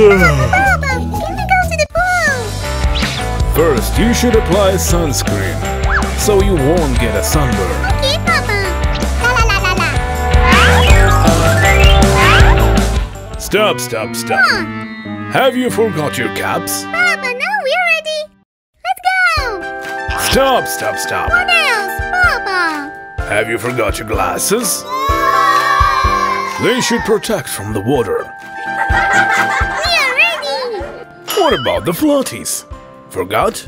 First, you should apply sunscreen, so you won't get a sunburn. Okay, Papa. Stop, stop, stop. Have you forgot your caps? Papa, now we're ready. Let's go. Stop, stop, stop. What else, Papa? Have you forgot your glasses? They should protect from the water. What about the floaties? Forgot?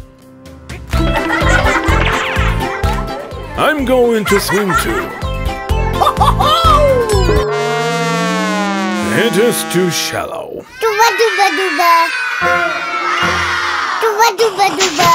I'm going to swim too. It is too shallow. Duba duba duba. Duba duba duba.